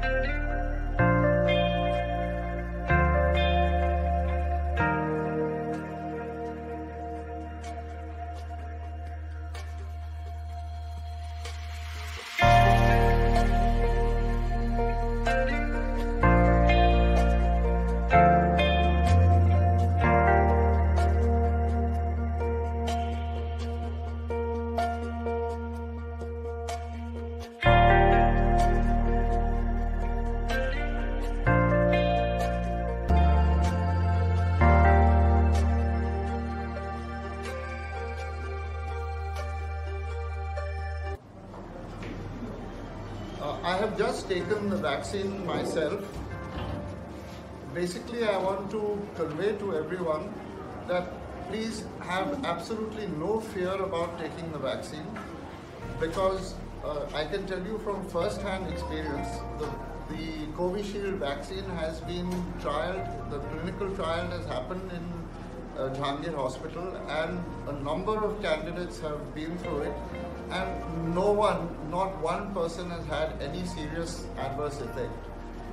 Bye. I have just taken the vaccine myself. Basically, I want to convey to everyone that please have absolutely no fear about taking the vaccine because uh, I can tell you from first-hand experience, the, the Covishield vaccine has been trialed, the clinical trial has happened in uh, Hospital and a number of candidates have been through it and no one, not one person has had any serious adverse effect.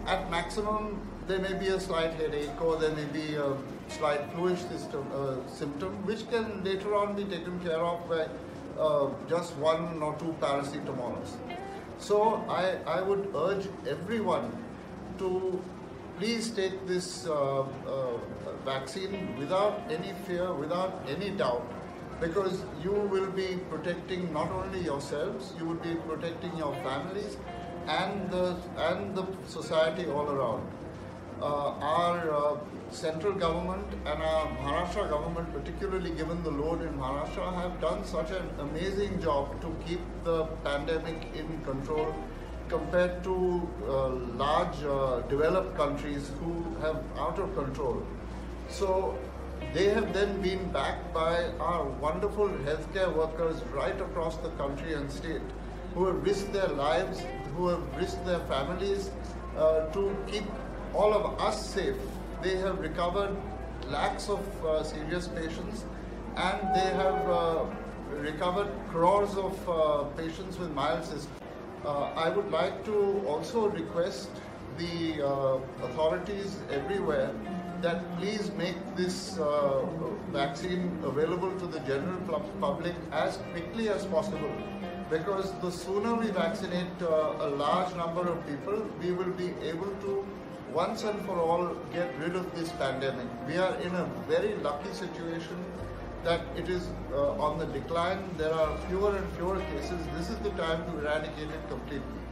At maximum, there may be a slight headache or there may be a slight fluish system, uh, symptom which can later on be taken care of by uh, just one or two paracetamols. So I, I would urge everyone to please take this uh, uh, vaccine without any fear, without any doubt because you will be protecting not only yourselves, you will be protecting your families and the, and the society all around. Uh, our uh, central government and our Maharashtra government, particularly given the load in Maharashtra, have done such an amazing job to keep the pandemic in control compared to uh, large uh, developed countries who have out of control. So they have then been backed by our wonderful healthcare workers right across the country and state who have risked their lives, who have risked their families uh, to keep all of us safe. They have recovered lakhs of uh, serious patients and they have uh, recovered crores of uh, patients with mild. Uh, I would like to also request the uh, authorities everywhere that please make this uh, vaccine available to the general public as quickly as possible because the sooner we vaccinate uh, a large number of people, we will be able to once and for all get rid of this pandemic. We are in a very lucky situation that it is uh, on the decline. There are fewer and fewer cases. This is the time to eradicate it completely.